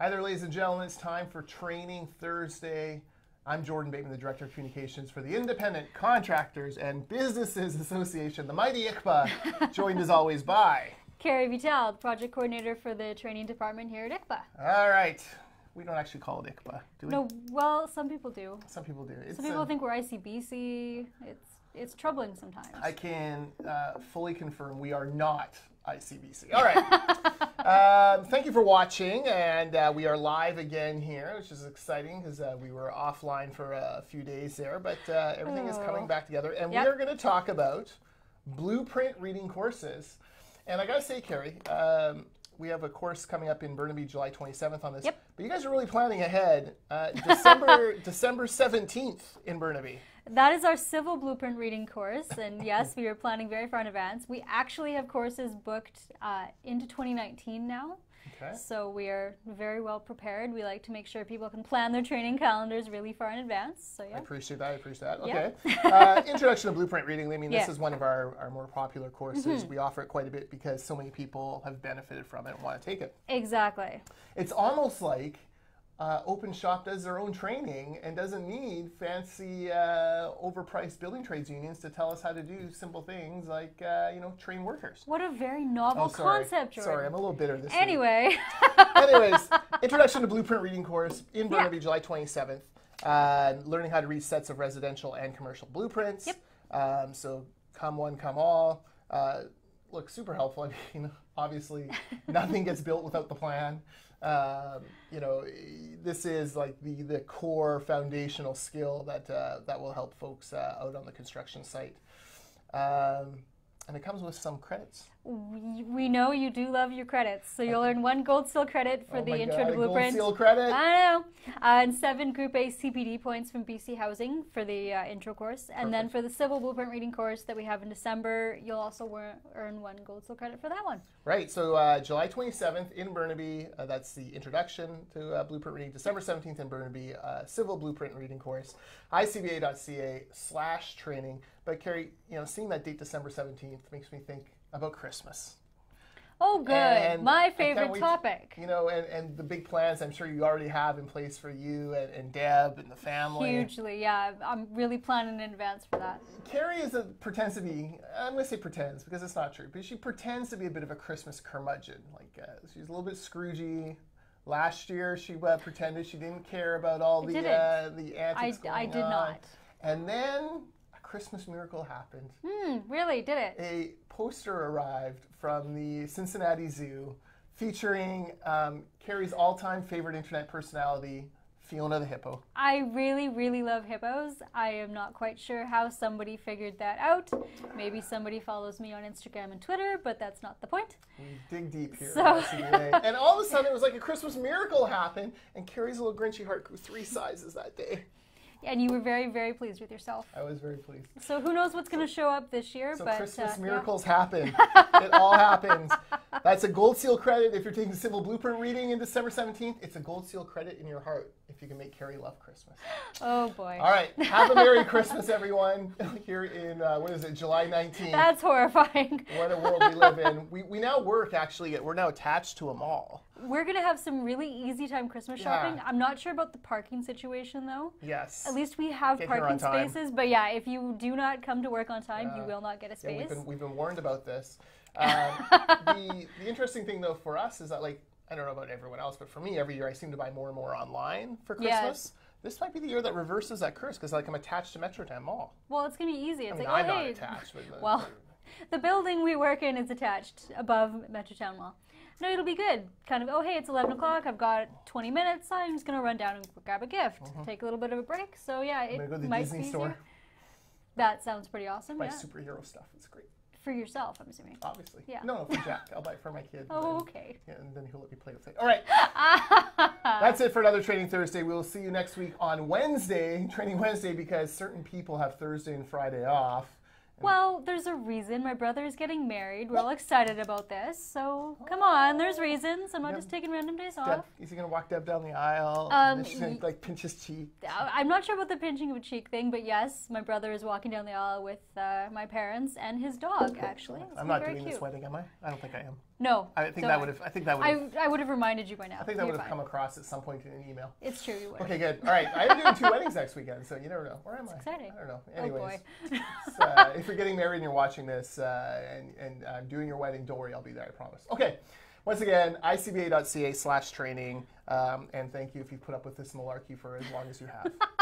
Hi there, ladies and gentlemen. It's time for Training Thursday. I'm Jordan Bateman, the Director of Communications for the Independent Contractors and Businesses Association, the mighty ICPA, joined as always by. Carrie Vital, the project coordinator for the training department here at ICPA. All right. We don't actually call it ICPA, do we? No, well, some people do. Some people do. It's Some people a- think we're ICBC. It's it's troubling sometimes. I can uh, fully confirm we are not ICBC. All right. um, thank you for watching, and uh, we are live again here, which is exciting because uh, we were offline for a few days there, but uh, everything is coming Oh. back together, and Yep. we are going to talk about blueprint reading courses. And I got to say, Carrie. Um, we have a course coming up in Burnaby, July 27th on this. Yep. But you guys are really planning ahead. Uh, December December 17th in Burnaby. That is our civil blueprint reading course, and yes, we are planning very far in advance. We actually have courses booked uh, into 2019 now, Okay. so we are very well prepared. We like to make sure people can plan their training calendars really far in advance. So yeah. I appreciate that. I appreciate that. Yeah. Okay. uh, introduction to blueprint reading. I mean, this Yeah. Is one of our, our more popular courses. We offer it quite a bit because so many people have benefited from it and want to take it. exactly. It's almost like uh, Open Shop does their own training and doesn't need fancy, uh, overpriced building trades unions to tell us how to do simple things like, uh, you know, train workers. What a very novel Oh, sorry. concept, Jordan. Sorry, I'm a little bitter this week. Anyway, Anyways, introduction to blueprint reading course in Yeah. Burnaby, July 27th. Uh, learning how to read sets of residential and commercial blueprints. Yep. Um, so come one, come all. Look, super helpful. I mean, obviously, nothing gets built without the plan. Um, you know, this is like the, the core foundational skill that uh, that will help folks uh, out on the construction site. Um, and it comes with some credits. we, we know you do love your credits, so you'll earn one gold seal credit for oh the intro God, to a gold blueprint. seal credit. I know. Uh, and seven Group A CPD points from BC Housing for the uh, intro course. And then for the civil blueprint reading course that we have in December, you'll also earn one gold seal credit for that one. Right, so uh, July 27th in Burnaby, uh, that's the introduction to uh, blueprint reading. December 17th in Burnaby, uh, civil blueprint reading course, icba.ca slash training. But Carrie, you know, seeing that date December 17th makes me think about Christmas. Oh, good. And My favorite to- topic. You know, and, and the big plans I'm sure you already have in place for you and, and Deb and the family. Hugely, yeah. I'm really planning in advance for that. Carrie is a, pretends to be, I'm going to say pretends because it's not true, but she pretends to be a bit of a Christmas curmudgeon. Like, uh, she's a little bit Scroogey. Last year, she uh, pretended she didn't care about all the, uh, the I, antics going I did on. not. And then Christmas miracle happened. Hmm, really? Did it? A poster arrived from the Cincinnati Zoo featuring um, Carrie's all time favorite internet personality, Fiona the Hippo. I really, really love hippos. I am not quite sure how somebody figured that out. Maybe somebody follows me on Instagram and Twitter, but that's not the point. We dig deep here. So- and all of a sudden, it was like a Christmas miracle happened, and Carrie's little Grinchy heart grew three sizes that day. And you were very, very pleased with yourself. I was very pleased. So who knows what's going to show up this year? So but Christmas uh, yeah. miracles happen. it all happens. That's a gold seal credit if you're taking civil blueprint reading in December 17th. It's a gold seal credit in your heart if you can make Carrie love Christmas. Oh boy, All right. Have a Merry Christmas, everyone, here in, uh, what is it, July 19th. that's horrifying. what a world we live in. We, we now work, actually, we're now attached to a mall. We're going to have some really easy time Christmas Yeah. shopping. I'm not sure about the parking situation though. Yes. At least we have Get parking spaces, but yeah, if you do not come to work on time, you will not get a Yeah, we've space. been, we've been warned about this. Um, the, the interesting thing, though, for us is that, like, I don't know about everyone else, but for me, every year I seem to buy more and more online for Yes. Christmas. This might be the year that reverses that curse because, like, I'm attached to Metrotown Mall. Well, it's going to be easy. It's I mean, like, I'm oh not hey, attached. But the- Well, the building we work in is attached above Metrotown Mall. No, it'll be good. Kind of, oh, hey, it's 11 o'clock. I've got 20 minutes. I'm just going to run down and grab a gift. Mm-hmm. Take a little bit of a break. So, yeah, I'm it gonna go to the might Disney be store. easier. That sounds pretty awesome. Buy Yeah. superhero stuff. It's great. For yourself, I'm assuming. Obviously. Yeah. No, for Jack. I'll buy it for my kid. Oh, and, okay. yeah, and then he'll let me play with it. All right. That's it for another Training Thursday. We'll see you next week on Wednesday, Training Wednesday, because certain people have Thursday and Friday off. Well, there's a reason. My brother is getting married. We're all excited about this. So, come on. There's reasons. I'm not just taking random days Deb, off. is he gonna walk Deb down the aisle? Um, and she's gonna like pinch his cheek. I- I'm not sure about the pinching of a cheek thing, but yes, my brother is walking down the aisle with uh, my parents and his dog, actually. It's I'm not doing cute. this wedding, am I? I don't think I am. No. I think don't that would have. I think that would. have I, I would have reminded you by now. I think that would have come across at some point in an email. It's true, you would. Okay, good. All right, I'm doing two weddings next weekend, so you never know. Where am I? exciting. I don't know. Oh Anyways, boy. so, uh, if you're getting married and you're watching this uh, and, and uh, doing your wedding, don't worry, I'll be there, I promise. Okay, once again, icba.ca slash training, um, and thank you if you put up with this malarkey for as long as you have.